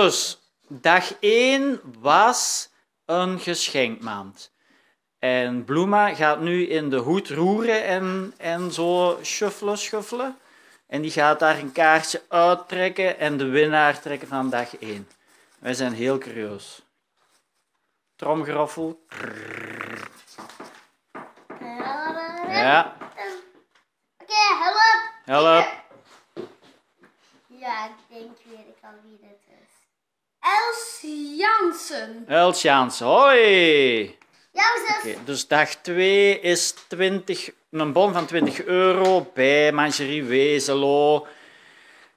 Dus, dag 1 was een geschenkmaand. En Bloema gaat nu in de hoed roeren en, en zo shuffelen, schuffelen. En die gaat daar een kaartje uittrekken en de winnaar trekken van dag 1. Wij zijn heel curieus. Tromgeroffel. Ja, Oké, help. help. Ja, ik denk weet ik al wie dit is. Els Jansen. Els Jansen, hoi! Zus. Oké, dus dag 2 is 20, een bon van 20 euro bij Mangerie Wezelo.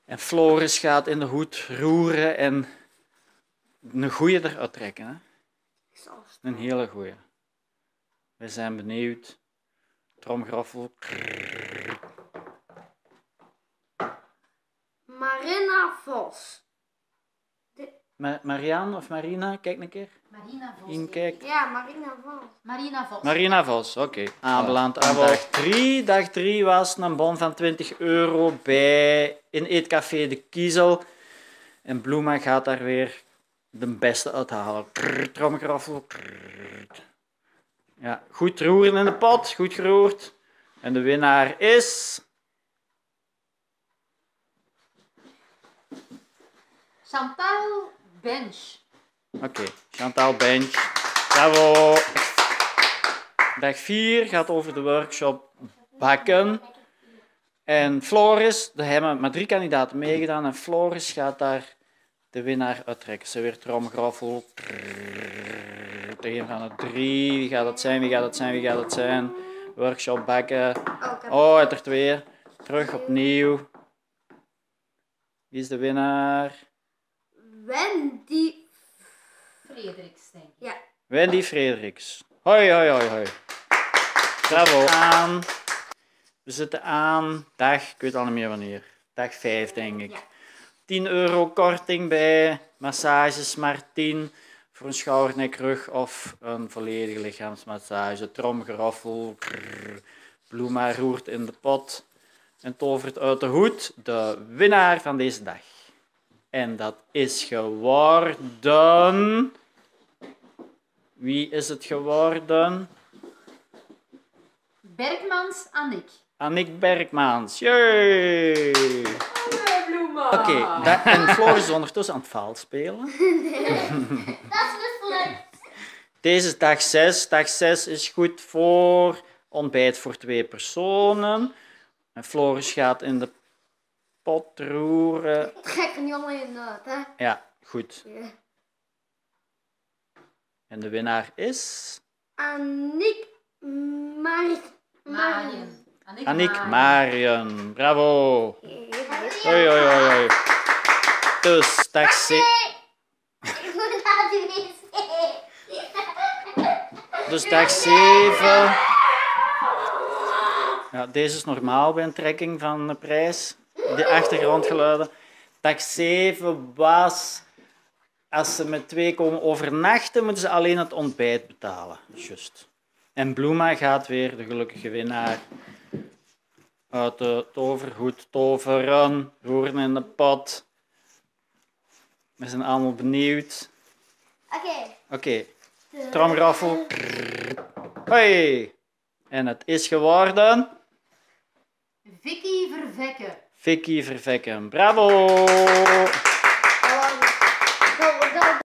En Floris gaat in de hoed roeren en een goeie eruit trekken. Hè? Een hele goeie. We zijn benieuwd. Tromgraffel. Marina Vos. Ma Marianne of Marina, kijk een keer. Marina Vos. Ja, Marina Vos. Marina Vos. Marina Vos, oké. Aanbeland aan dag 3. Dag 3 was een bon van 20 euro bij in Eetcafé De Kiezel. En Bloema gaat daar weer de beste uithalen. Ja, goed roeren in de pot, goed geroerd. En de winnaar is... Chantal Bench. Oké, Chantal Bench. Bravo. Dag 4 gaat over de workshop bakken. En Floris, er hebben maar drie kandidaten meegedaan. En Floris gaat daar de winnaar uittrekken. Ze weer tromgraffel. Tegen van de drie. Wie gaat het zijn? Wie gaat het zijn? Wie gaat het zijn? Workshop bakken. Oh, het er twee. Terug opnieuw. Wie is de winnaar? Wendy. Frederiks, denk ik. Ja. Wendy Frederiks. Hoi, hoi, hoi, hoi. Bravo. Aan. We zitten aan dag, ik weet al niet meer wanneer. Dag 5, denk ik. Ja. 10 euro korting bij massages, maar 10 voor een schouder, nek, rug of een volledige lichaamsmassage. Tromgeroffel, Bloema roert in de pot en tovert uit de hoed de winnaar van deze dag. En dat is geworden... Wie is het geworden? Bergmans Annick. Annick Bergmans. Yay! Oké, da- en Floris is ondertussen aan het vaal spelen. Dat is mislukt. Deze is dag 6. Dag 6 is goed voor ontbijt voor twee personen. En Floris gaat in de pot roeren. Trek een jongen in uit, hè. Ja, goed. Ja. En de winnaar is Annick Mar... Marien. Annick, Marien. Marion. Bravo. Hoi, hoi, hoi, hoi. Dus, dag 6. Ik moet naar de wc. Dus dag 7. Ja, deze is normaal bij een trekking van de prijs. De achtergrondgeluiden. Dag 7 was. Als ze met twee komen overnachten, moeten ze alleen het ontbijt betalen. Just. En Bloema gaat weer de gelukkige winnaar uit de toverhoed toveren. Roeren in de pot. We zijn allemaal benieuwd. Oké. Oké, tromraffel. Hoi! En het is geworden Vicky Vervekke. Vicky Vervekken. Bravo!